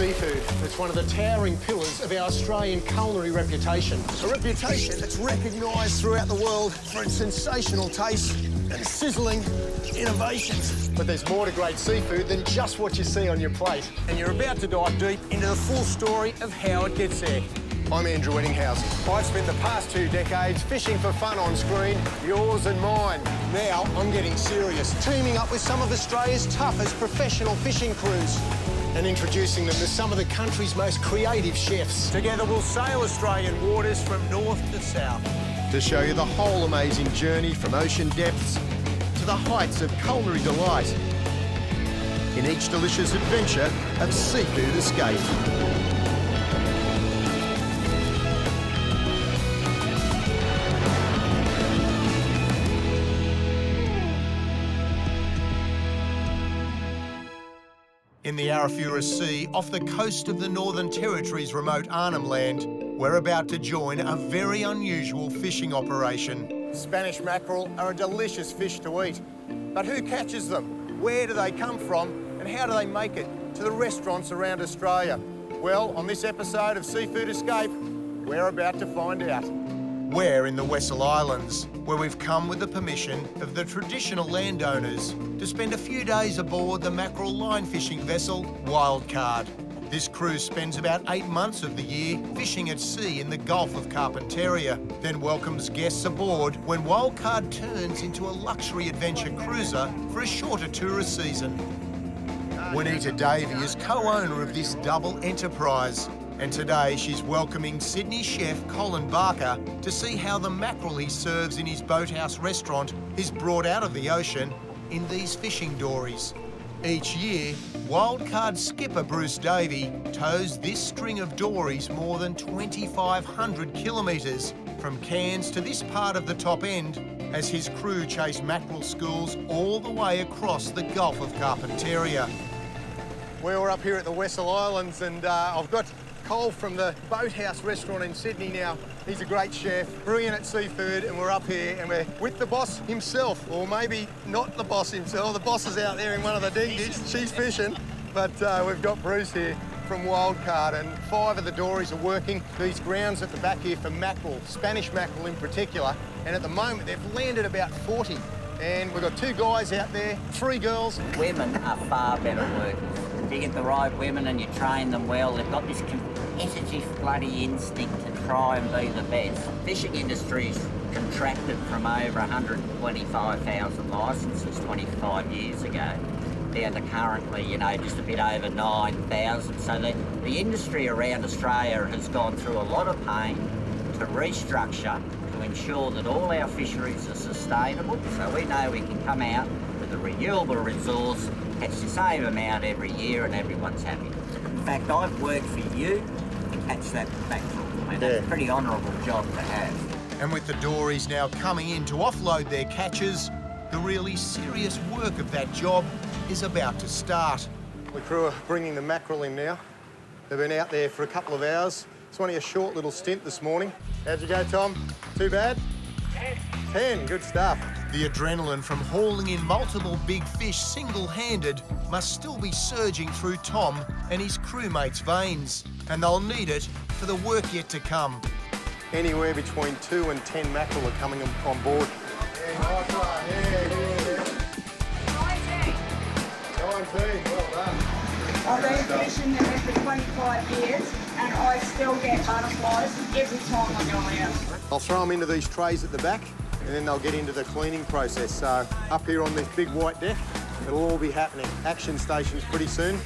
seafood. It's one of the towering pillars of our Australian culinary reputation. A reputation that's recognised throughout the world for its sensational taste and sizzling innovations. But there's more to great seafood than just what you see on your plate. And you're about to dive deep into the full story of how it gets there. I'm Andrew Ettingshausen. I've spent the past two decades fishing for fun on screen, yours and mine. Now I'm getting serious, teaming up with some of Australia's toughest professional fishing crews and introducing them to some of the country's most creative chefs. Together we'll sail Australian waters from north to south. To show you the whole amazing journey from ocean depths to the heights of culinary delight. In each delicious adventure of seafood escape. In the Arafura Sea, off the coast of the Northern Territory's remote Arnhem Land, we're about to join a very unusual fishing operation. Spanish mackerel are a delicious fish to eat. But who catches them? Where do they come from? And how do they make it to the restaurants around Australia? Well, on this episode of Seafood Escape, we're about to find out. We're in the Wessel Islands, where we've come with the permission of the traditional landowners to spend a few days aboard the mackerel line fishing vessel Wildcard. This cruise spends about eight months of the year fishing at sea in the Gulf of Carpentaria, then welcomes guests aboard when Wildcard turns into a luxury adventure cruiser for a shorter tourist season. Juanita Davey is co-owner of this double enterprise, and today she's welcoming Sydney chef Colin Barker to see how the mackerel he serves in his boathouse restaurant is brought out of the ocean in these fishing dories. Each year, wildcard skipper Bruce Davey tows this string of dories more than 2,500 kilometres from Cairns to this part of the top end as his crew chase mackerel schools all the way across the Gulf of Carpentaria. We're up here at the Wessel Islands and uh, I've got Cole from the Boathouse restaurant in Sydney now. He's a great chef, brilliant at seafood, and we're up here and we're with the boss himself, or maybe not the boss himself. The boss is out there in one of the dinghies. She's fishing, but uh, we've got Bruce here from Wildcard, and five of the dories are working these grounds at the back here for mackerel, Spanish mackerel in particular, and at the moment they've landed about 40. And we've got two guys out there, three girls. Women are far better workers. If you get the right women and you train them well, they've got this competitive bloody instinct to try and be the best. Fishing industry's contracted from over 125,000 licences 25 years ago down to currently, you know, just a bit over 9,000. So the, the industry around Australia has gone through a lot of pain to restructure to ensure that all our fisheries are sustainable. So we know we can come out with a renewable resource, catch the same amount every year and everyone's happy. In fact, I've worked for you catch that mackerel. And that's Yeah. a pretty honourable job to have. And with the dories now coming in to offload their catches, the really serious work of that job is about to start. The crew are bringing the mackerel in now. They've been out there for a couple of hours. It's only a short little stint this morning. How'd you go, Tom? Too bad? Ten. Good stuff. The adrenaline from hauling in multiple big fish single-handed must still be surging through Tom and his crewmates' veins, and they'll need it for the work yet to come. Anywhere between two and ten mackerel are coming on- on board. Yeah, nice one. Yeah, yeah, yeah. 19, well done. I've been fishing the river for 25 years and I still get butterflies every time I go out. I'll throw them into these trays at the back and then they'll get into the cleaning process. So up here on this big white deck, it'll all be happening. Action stations pretty soon.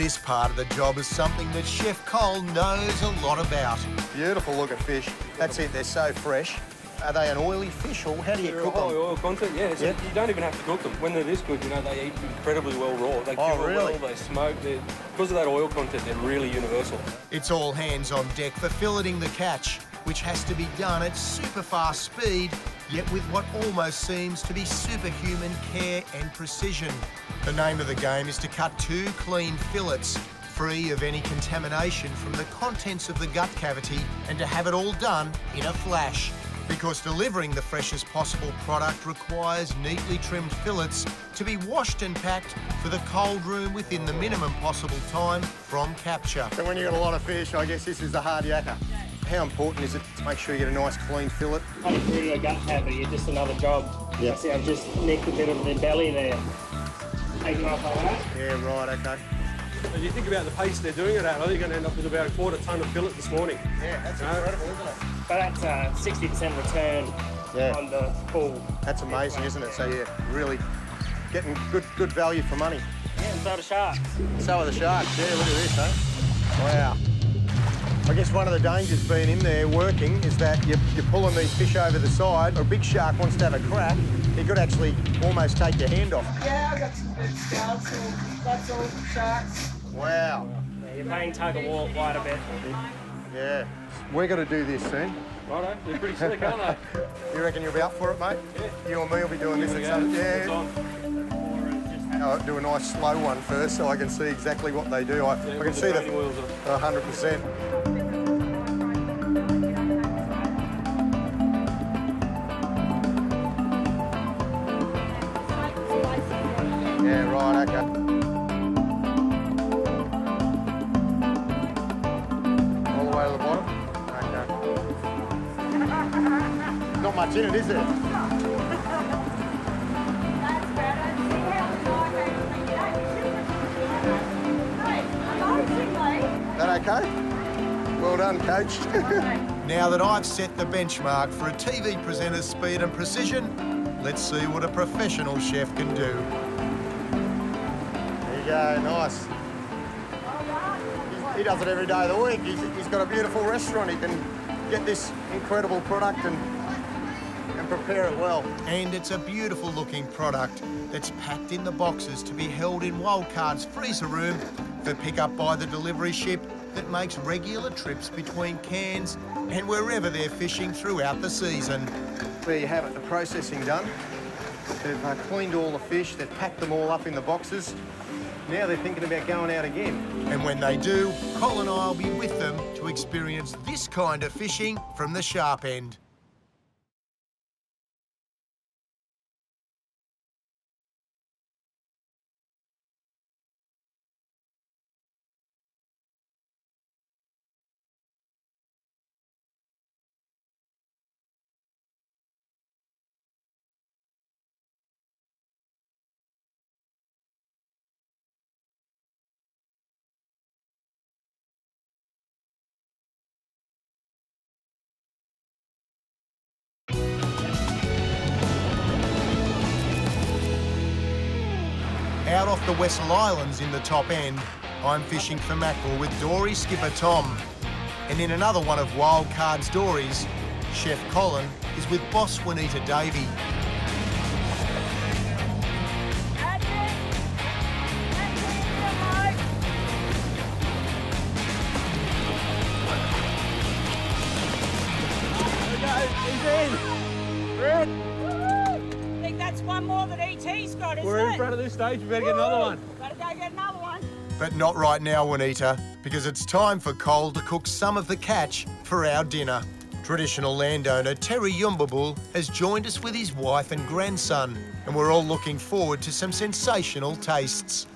This part of the job is something that Chef Cole knows a lot about. Beautiful looking fish. That's it, they're so fresh. Are they an oily fish or how do you They're cook high them? oil content, yeah. So Yeah. you don't even have to cook them. When they're this good, you know, they eat incredibly well raw. They Oh, really? well, they smoke. They're, because of that oil content, they're really universal. It's all hands on deck for filleting the catch, which has to be done at super fast speed, yet with what almost seems to be superhuman care and precision. The name of the game is to cut two clean fillets, free of any contamination from the contents of the gut cavity, and to have it all done in a flash. because delivering the freshest possible product requires neatly trimmed fillets to be washed and packed for the cold room within the minimum possible time from capture. So when you've got a lot of fish, I guess this is the hard yakka. How important is it to make sure you get a nice clean fillet? Obviously, a uh, gut cavity, just another job. Yeah. See, I've just nicked a bit of the belly there. Take off like that. Yeah, right, okay. If you think about the pace they're doing it at, I think you're going to end up with about a quarter tonne of fillet this morning. Yeah, that's No. incredible, isn't it? But that's a 60% return Yeah. on the full. That's amazing, isn't it? So yeah, really getting good good value for money. Yeah, and so the sharks. So are the sharks. Yeah, look at this, huh? Wow. I guess one of the dangers being in there working is that you're, you're pulling these fish over the side. A big shark wants to have a crack. He could actually almost take your hand off. Yeah, I got some big scouts, so that's all sharks. Wow. Yeah, you're playing tug of war quite a bit. Yeah. We're going to do this soon. Righto, they're pretty slick, aren't they? You reckon you'll be up for it, mate? Yeah. You and me will be doing this Here we at some... It's Yeah. I'll do a nice slow one first so I can see exactly what they do. I, Yeah, I with can see training the wheels 100%. Okay? Eh? Well done, coach. Now that I've set the benchmark for a TV presenter's speed and precision, let's see what a professional chef can do. There you go, nice. He does it every day of the week. He's, he's got a beautiful restaurant. He can get this incredible product and, and prepare it well. And it's a beautiful looking product that's packed in the boxes to be held in Wildcard's freezer room for pickup by the delivery ship that makes regular trips between Cairns and wherever they're fishing throughout the season. There you have it, the processing done. They've uh, cleaned all the fish, they've packed them all up in the boxes. Now they're thinking about going out again. And when they do, Col and I'll be with them to experience this kind of fishing from the sharp end. Out off the Wessel Islands in the top end, I'm fishing for mackerel with Dory skipper Tom. And in another one of Wildcard's dories, Chef Colin is with boss Juanita Davey. Isn't We're in it? front of this stage, we better get another one. Gotta go get another one. But not right now, Juanita, because it's time for Cole to cook some of the catch for our dinner. Traditional landowner Terry Yumbulul has joined us with his wife and grandson, and we're all looking forward to some sensational tastes.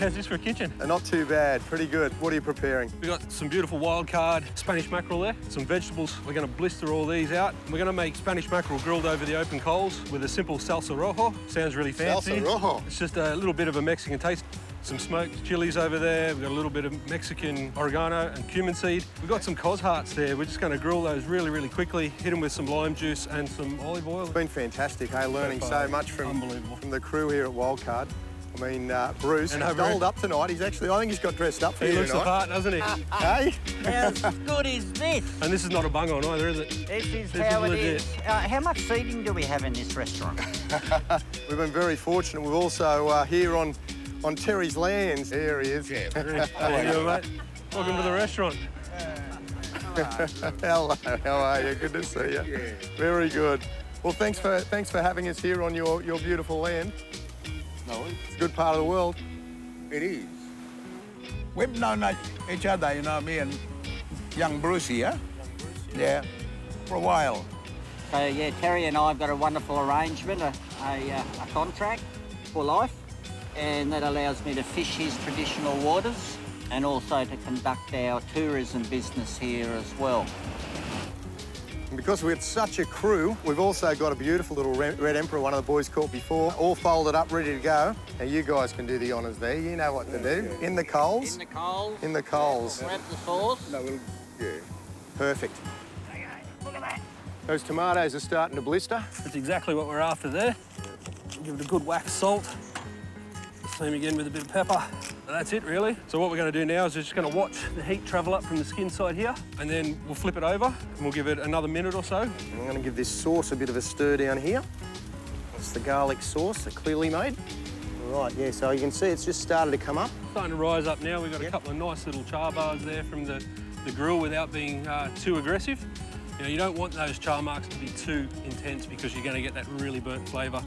How's this for a kitchen? Uh, Not too bad, pretty good. What are you preparing? We've got some beautiful wild card Spanish mackerel there, some vegetables. We're going to blister all these out. We're going to make Spanish mackerel grilled over the open coals with a simple salsa rojo. Sounds really fancy. Salsa rojo. It's just a little bit of a Mexican taste. Some smoked chilies over there. We've got a little bit of Mexican oregano and cumin seed. We've got some cos hearts there. We're just going to grill those really, really quickly. Hit them with some lime juice and some olive oil. It's been fantastic, hey, learning so far, much from, from the crew here at Wildcard. I mean, uh, Bruce, And he's over- dolled up tonight. He's actually, I think he's got dressed up for He you looks the tonight. part, doesn't he? Hey? How good is this? And this is not a bung on either, is it? This is This how is it legit. is. Uh, how much seating do we have in this restaurant? We've been very fortunate. We're also uh, here on, on Terry's lands. There he is. How are you doing, mate? Welcome to the restaurant. Hello, how are you? Good to see you. Yeah. Very good. Well, thanks for thanks for having us here on your, your beautiful land. No, It's a good part of the world. it is. We've known each other, you know, me and young Bruce here. Yeah. for a while. So yeah, Terry and I have got a wonderful arrangement, a, a, uh, a contract for life, and that allows me to fish his traditional waters and also to conduct our tourism business here as well. And because we've such a crew, we've also got a beautiful little red emperor one of the boys caught before, all folded up, ready to go. Now you guys can do the honours there. You know what to do. In the coals. In the coals. In the coals. Grab the sauce. No, we'll, yeah. Perfect. Look at that. Those tomatoes are starting to blister. That's exactly what we're after there. Give it a good whack of salt. Same again with a bit of pepper. And that's it really. So what we're gonna do now is we're just gonna watch the heat travel up from the skin side here, and then we'll flip it over and we'll give it another minute or so. I'm going to give this sauce a bit of a stir down here. That's the garlic sauce that clearly made. Right, yeah, so you can see it's just started to come up. Starting to rise up now. We've got a couple of nice little char bars there from the, the grill without being uh, too aggressive. You know, you don't want those char marks to be too intense because you're gonna get that really burnt flavour.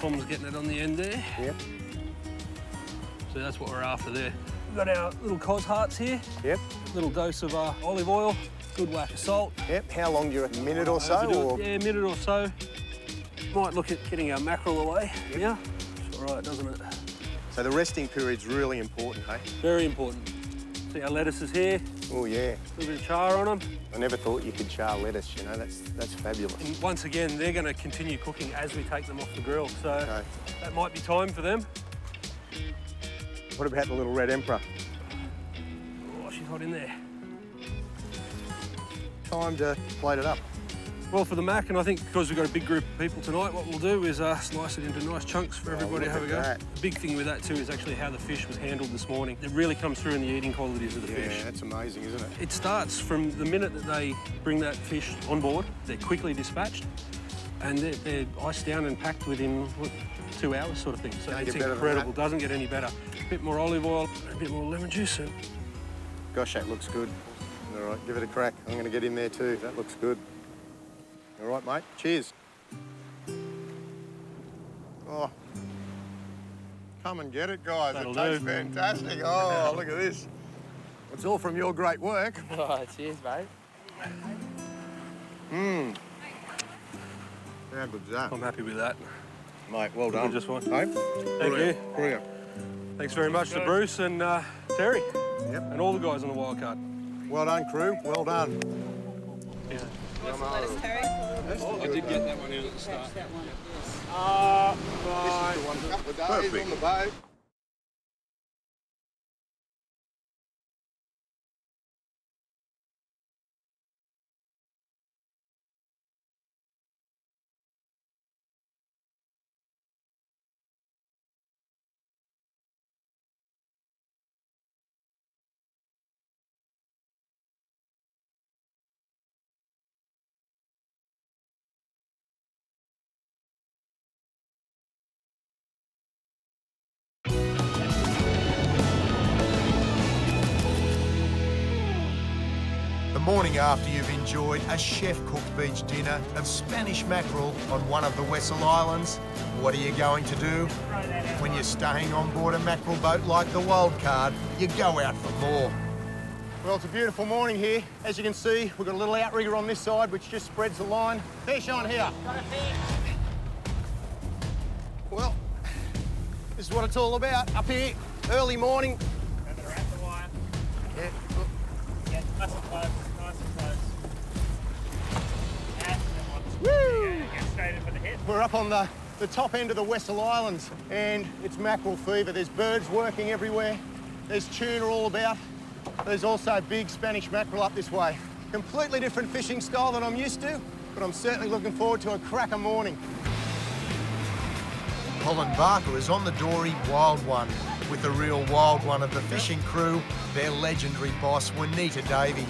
Tom's getting it on the end there. Yep, So that's what we're after there. We've got our little cos hearts here, yep, little dose of uh, olive oil, good whack of salt. yep. How long do you reckon? A minute or so? Or... Yeah, a minute or so. Might look at getting our mackerel away. Yeah, it's all right, doesn't it? So the resting period's really important, hey? Very important. See our lettuces here, Oh, yeah. a little bit of char on them. I never thought you could char lettuce, you know, that's, that's fabulous. And once again, they're going to continue cooking as we take them off the grill. So Okay. that might be time for them. What about the little red emperor? Oh, she's hot in there. Time to plate it up. Well, for the mac, and I think because we've got a big group of people tonight, what we'll do is uh, slice it into nice chunks for everybody to have a go. that. The big thing with that too is actually how the fish was handled this morning. It really comes through in the eating qualities of the Yeah, fish. that's amazing, isn't it? It starts from the minute that they bring that fish on board. They're quickly dispatched, and they're, they're iced down and packed within what, two hours, sort of thing. So Can't it's get better than incredible. Doesn't get any better. A bit more olive oil, a bit more lemon juice, and Gosh, that looks good. All right, give it a crack. I'm going to get in there too. That looks good. All right, mate. Cheers. Oh. Come and get it, guys. That'll it tastes do. fantastic. Oh, look at this. It's all from your great work. Oh, cheers, mate. Mmm. How good's that? I'm happy with that. Mate, well done. just one. Hey? Thank you. Brilliant. Thanks very much to Bruce and uh, Terry Yep. and all the guys on the wild card. Well done, crew. Well done. Yeah. I did get that one in at the start. This is the one. Couple of days on the boat. Morning after you've enjoyed a chef-cooked beach dinner of Spanish mackerel on one of the Wessel Islands, what are you going to do? When you're staying on board a mackerel boat like the Wildcard, you go out for more. Well, it's a beautiful morning here. As you can see, we've got a little outrigger on this side, which just spreads the line. Fish on here. Well, this is what it's all about up here. Early morning. Yeah, look. Yeah, nice Woo! We're up on the, the top end of the Wessel Islands and it's mackerel fever. There's birds working everywhere. There's tuna all about. There's also big Spanish mackerel up this way. Completely different fishing style than I'm used to, but I'm certainly looking forward to a cracker morning. Colin Barker is on the dory Wild One with the real wild one of the fishing crew, their legendary boss Juanita Davey.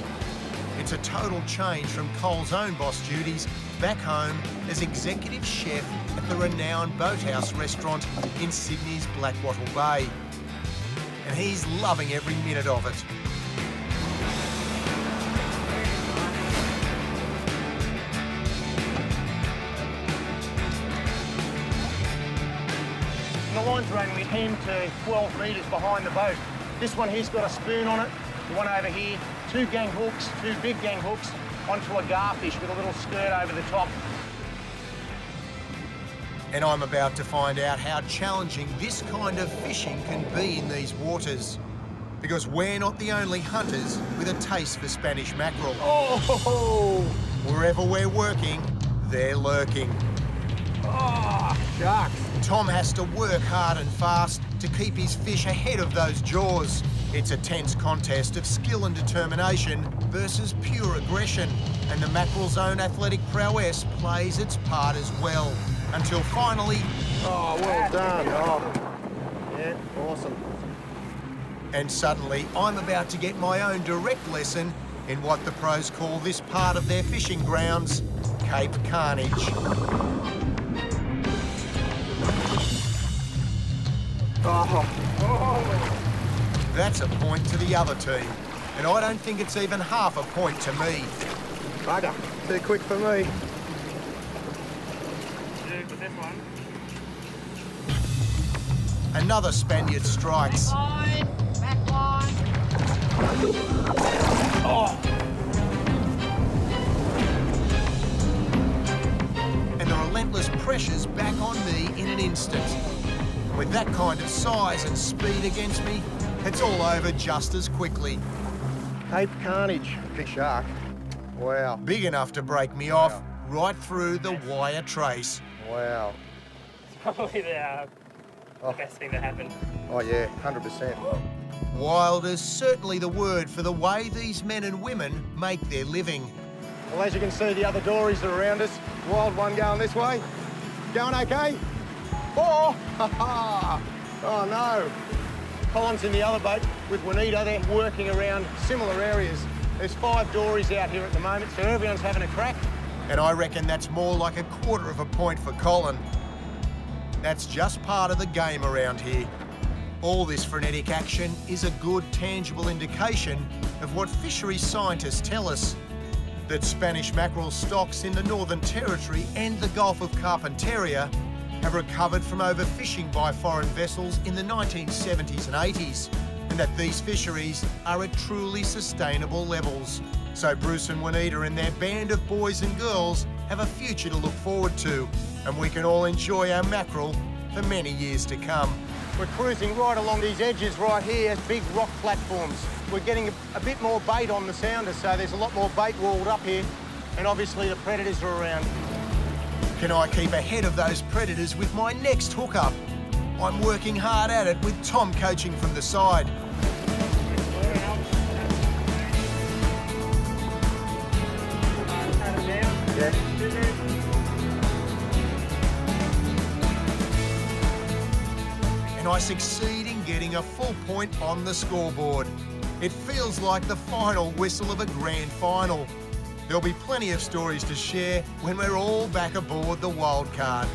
It's a total change from Cole's own boss duties back home as executive chef at the renowned Boathouse restaurant in Sydney's Blackwattle Bay. And he's loving every minute of it. The line's running 10 to 12 metres behind the boat. This one here's got a spoon on it. The one over here, two gang hooks, two big gang hooks, onto a garfish with a little skirt over the top. And I'm about to find out how challenging this kind of fishing can be in these waters. Because we're not the only hunters with a taste for Spanish mackerel. Oh, Wherever we're working, they're lurking. Ah, oh sharks. Tom has to work hard and fast to keep his fish ahead of those jaws. It's a tense contest of skill and determination versus pure aggression, and the mackerel's own athletic prowess plays its part as well. Until finally, Oh, well done. Oh, yeah, awesome. and suddenly, I'm about to get my own direct lesson in what the pros call this part of their fishing grounds Cape Carnage. Oh, oh. That's a point to the other team, and I don't think it's even half a point to me. Bugger. Too quick for me. Dude, with this one. Another Spaniard strikes. And the relentless pressure's back on me in an instant. With that kind of size and speed against me, it's all over just as quickly. Cape Carnage. Big shark. Wow. Big enough to break me off right through the wire trace. Wow. It's probably the, uh, Oh. the best thing that happened. Oh, yeah, 100%. Wild is certainly the word for the way these men and women make their living. Well, as you can see, the other dories are around us. Wild one going this way. Going okay? Oh, ha ha! Oh no! Colin's in the other boat with Juanita. They're working around similar areas. There's five dories out here at the moment, so everyone's having a crack. And I reckon that's more like a quarter of a point for Colin. That's just part of the game around here. All this frenetic action is a good, tangible indication of what fisheries scientists tell us that Spanish mackerel stocks in the Northern Territory and the Gulf of Carpentaria have recovered from overfishing by foreign vessels in the 1970s and 80s, and that these fisheries are at truly sustainable levels. So Bruce and Juanita and their band of boys and girls have a future to look forward to, and we can all enjoy our mackerel for many years to come. We're cruising right along these edges right here, as big rock platforms. We're getting a, a bit more bait on the sounder, so there's a lot more bait walled up here, and obviously the predators are around. Can I keep ahead of those predators with my next hookup? I'm working hard at it with Tom coaching from the side. and I succeed in getting a full point on the scoreboard. It feels like the final whistle of a grand final. There'll be plenty of stories to share when we're all back aboard the wild card.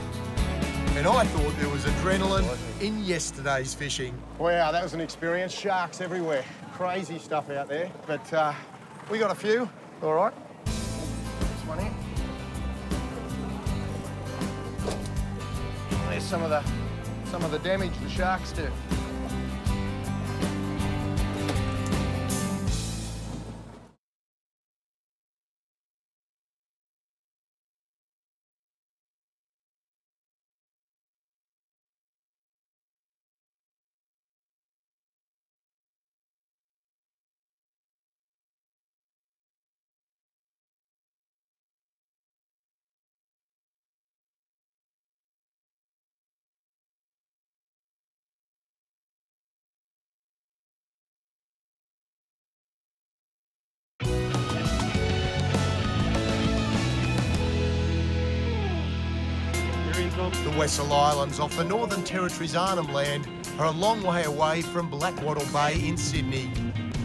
And I thought there was adrenaline in yesterday's fishing. Wow, that was an experience. Sharks everywhere. Crazy stuff out there. But uh, we got a few. All right. This one here. There's some of the some of the damage the sharks do. Wessel Islands off the Northern Territory's Arnhem Land are a long way away from Blackwattle Bay in Sydney.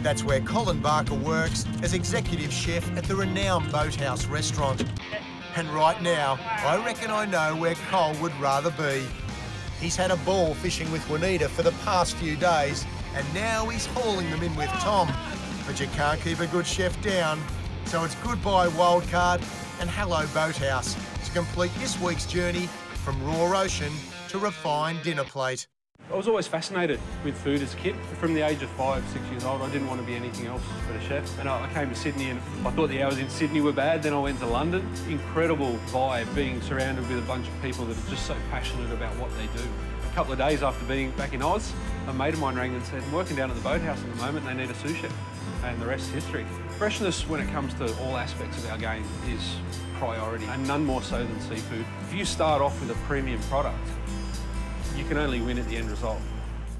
That's where Colin Barker works as executive chef at the renowned Boathouse restaurant. And right now, I reckon I know where Cole would rather be. He's had a ball fishing with Juanita for the past few days, and now he's hauling them in with Tom. But you can't keep a good chef down, so it's goodbye wildcard and hello Boathouse to complete this week's journey from raw ocean to refined dinner plate. I was always fascinated with food as a kid. From the age of five, six years old, I didn't want to be anything else but a chef. And I came to Sydney and I thought the hours in Sydney were bad. Then I went to London. Incredible vibe being surrounded with a bunch of people that are just so passionate about what they do. A couple of days after being back in Oz, a mate of mine rang and said, I'm working down at the boathouse at the moment, they need a sous chef. And the rest is history. Freshness when it comes to all aspects of our game is priority, and none more so than seafood. If you start off with a premium product, you can only win at the end result.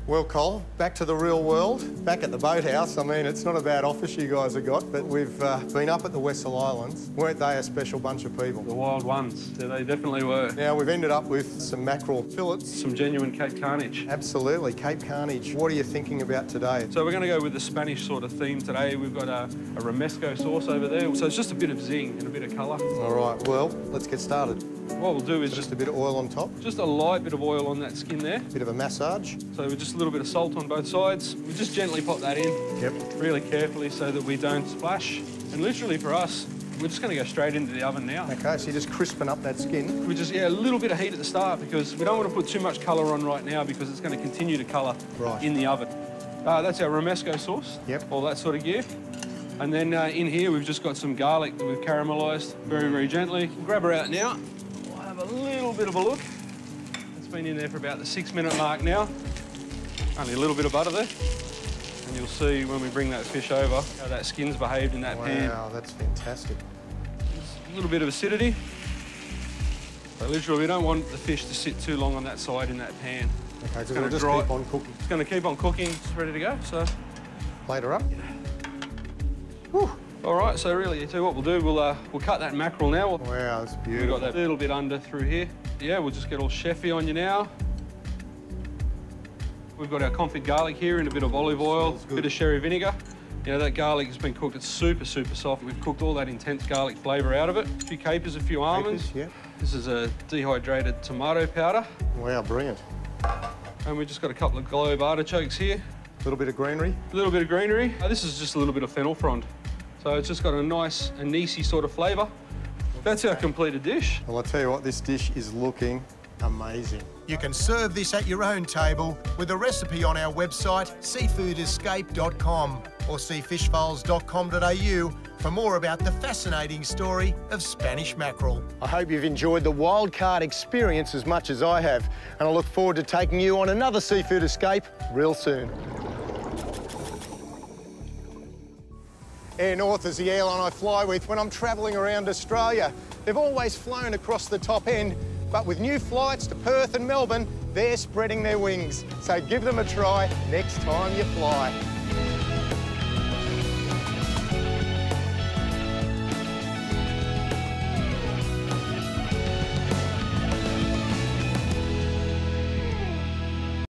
Well, Cole, back to the real world, back at the boathouse. I mean, it's not a bad office you guys have got, but we've uh, been up at the Wessel Islands. Weren't they a special bunch of people? The wild ones, yeah, they definitely were. Now, we've ended up with some mackerel fillets. Some genuine Cape Carnage. Absolutely, Cape Carnage. What are you thinking about today? So we're going to go with the Spanish sort of theme today. We've got a, a romesco sauce over there. So it's just a bit of zing and a bit of colour. All right, well, let's get started. What we'll do is Just just a bit of oil on top, just a light bit of oil on that skin there. bit of a massage. So with just a little bit of salt on both sides. We just gently pop that in Yep. really carefully so that we don't splash. And literally for us, we're just going to go straight into the oven now. Okay, so you're just crisping up that skin. We just, yeah, a little bit of heat at the start because we don't want to put too much colour on right now because it's going to continue to colour Right. in the oven. Uh, that's our romesco sauce. Yep. All that sort of gear. And then uh, in here, we've just got some garlic that we've caramelised very, very gently. Grab her out now. We'll have a little bit of a look. It's been in there for about the six minute mark now. Only a little bit of butter there. And you'll see when we bring that fish over how that skin's behaved in that pan. Wow, that's fantastic. A little bit of acidity. So literally, we don't want the fish to sit too long on that side in that pan. Okay, so gonna we'll just dry- keep on cooking. It's going to keep on cooking. It's ready to go. So, Plate her up. All right. So really, you tell you what we'll do. We'll uh, we'll cut that mackerel now. Wow, that's We've beautiful. got that little bit under through here. Yeah, we'll just get all chefy on you now. We've got our confit garlic here and a bit of olive oil, a bit of sherry vinegar. You know, that garlic has been cooked, it's super, super soft. We've cooked all that intense garlic flavour out of it. A few capers, a few almonds. Capers, This is a dehydrated tomato powder. Wow, brilliant. And we've just got a couple of globe artichokes here. A little bit of greenery. A little bit of greenery. This is just a little bit of fennel frond. So it's just got a nice anisey sort of flavour. That's our completed dish. Well, I'll tell you what, this dish is looking amazing. You can serve this at your own table with a recipe on our website, seafoodescape.com or seafishfiles.com.au for more about the fascinating story of Spanish mackerel. I hope you've enjoyed the wildcard experience as much as I have, and I look forward to taking you on another seafood escape real soon. Air North is the airline I fly with when I'm travelling around Australia. They've always flown across the top end, but with new flights to Perth and Melbourne, they're spreading their wings. So give them a try next time you fly.